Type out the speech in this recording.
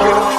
you.